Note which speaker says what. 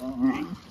Speaker 1: All right.